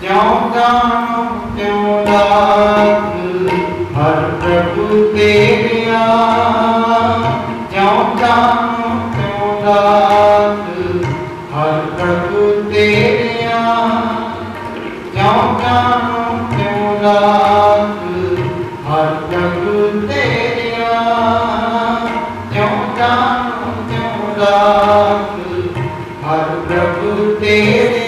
क्यों दानो हर प्रभु तेरिया क्यों दानो हर प्रभु तेरिया क्यों दानो हर प्रभु तेरिया क्यों दानो हर प्रभु तेरिया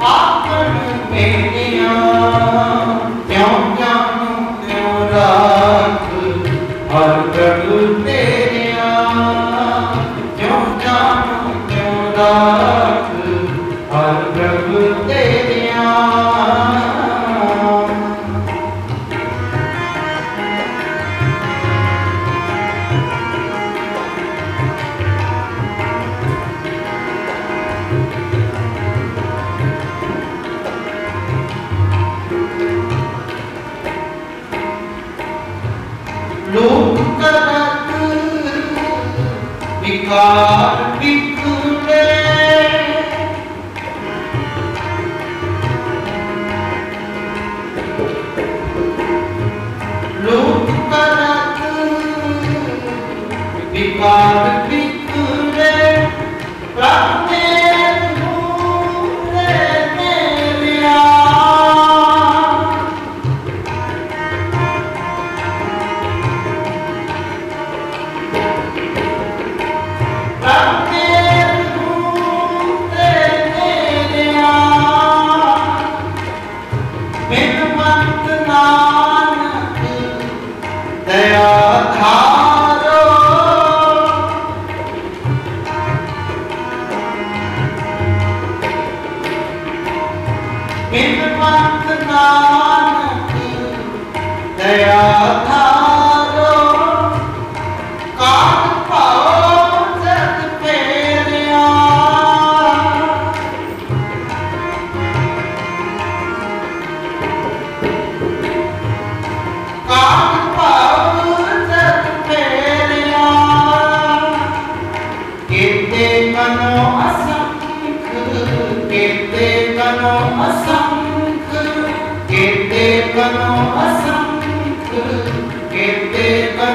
after you Và Asam, kete kano asam.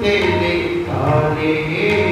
Thank you.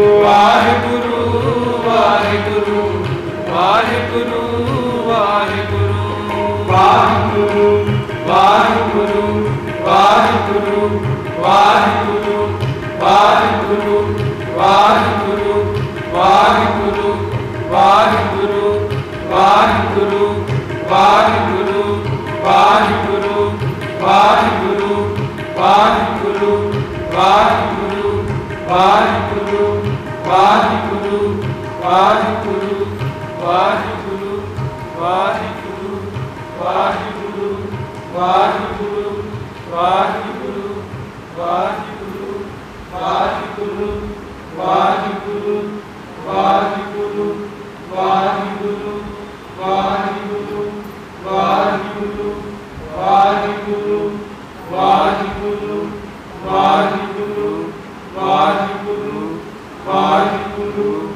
Waheguru Waheguru Waheguru Waheguru Waheguru Waheguru Waheguru Waheguru Waheguru Waheguru Waheguru Waheguru Waheguru Waheguru Waheguru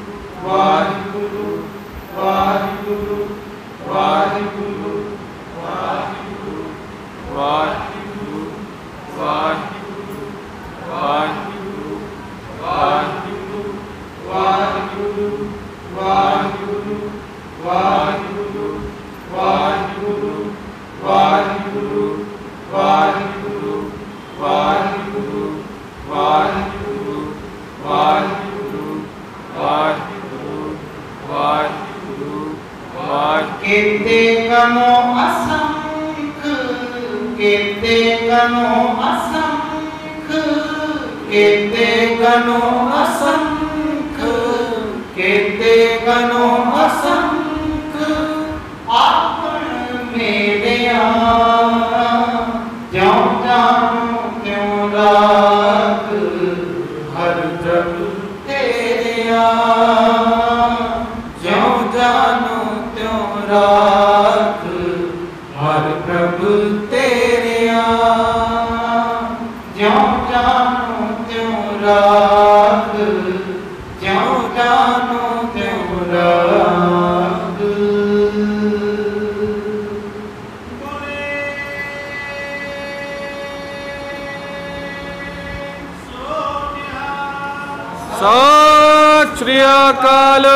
Vaheguru, Vaheguru, Vaheguru, Vaheguru, Vaheguru, Vaheguru, Vaheguru, Vaheguru. Kete kano asankh, kete kano asankh, kete kano asankh, kete kano asankh. ਰਾਖ ਜਿਉ ਜਾਨੋ ਤਿਉ ਰਾਖ ਸਤਿ ਸ੍ਰੀ ਅਕਾਲ